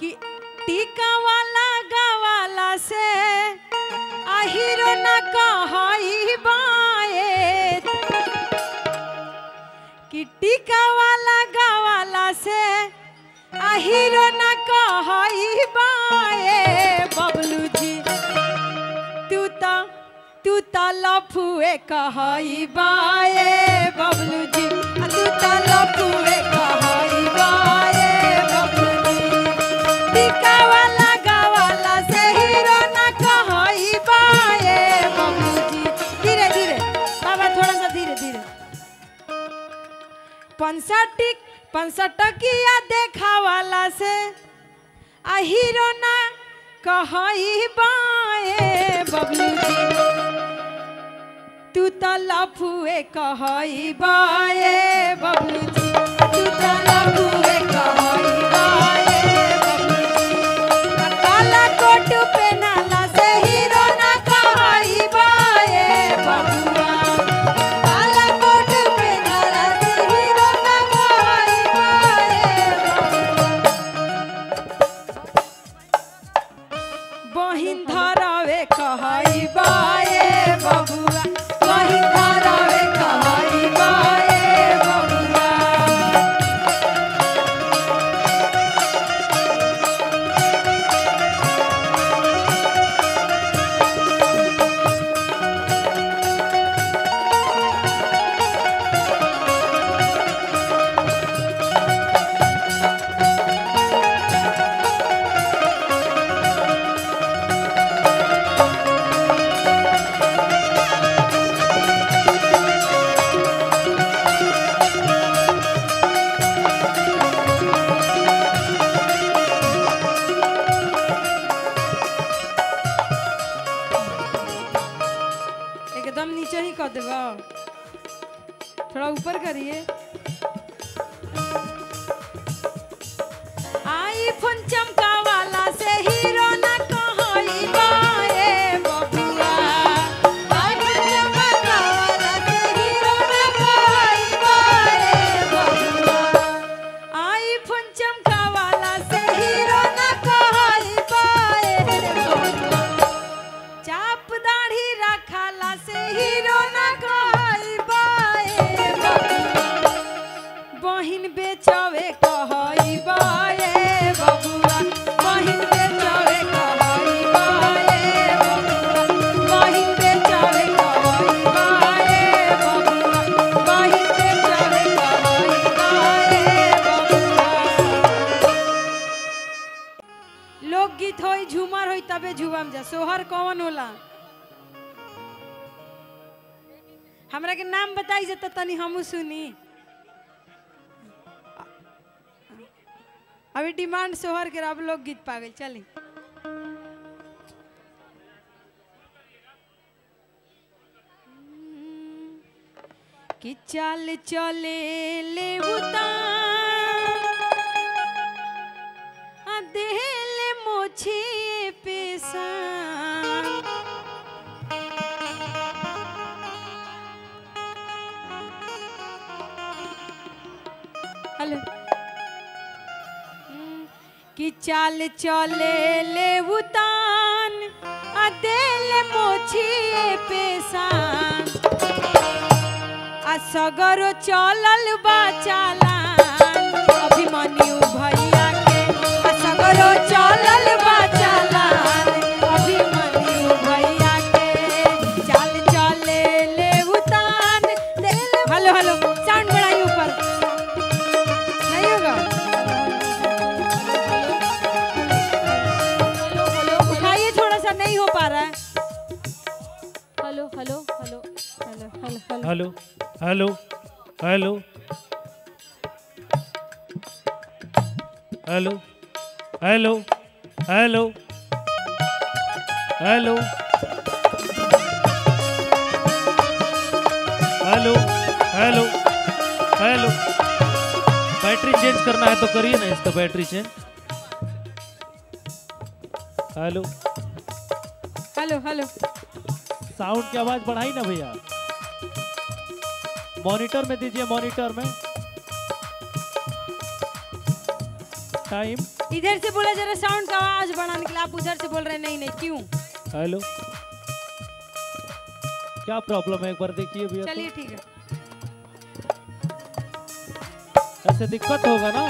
कि टीका वाला गवाला से आहिरो न कहई बाए। कि टीका वाला गवाला से आहिरो न कहई बाए। बबलू जी, तू त तू त लफुए कहई बाए। बबलू जी, तू त लफुए कहई बाए। पंसठी पंसठकिया देखा वाला से आ हीरो ना कहई बाए बबलू जी तू त लफुए कहई बाए बबलू जी तू त लफुए कहई आई फ़ोन चंपा लोकगीत होई झूमर होई तबे झूमम जा। सोहर कौन होला? हमरा के नाम बताई जे त तनी हमहू सुनी। अभी डिमांड सोहर के अब लोग गीत पागल, चली। कि चल चले ले उतार आ छिपे हम्म, कि चाल चले ले उतान, अदेल मोछी पेशान असगर चलल बा चालान, अभिमन्यु भाई। Hello hello hello. Hello. Hello hello hello hello hello hello battery change करना है तो करिए ना इसका battery change hello hello hello sound की आवाज़ बढ़ाई ना भैया. मॉनिटर में दीजिए मॉनिटर में. टाइम इधर से बोला जरा साउंड का आवाज़ बढ़ाने के लिए? आप उधर से बोल रहे हैं नहीं नहीं क्यों? हेलो क्या प्रॉब्लम है? एक बार देखिए भैया तो। चलिए ठीक है। ऐसे दिक्कत होगा ना?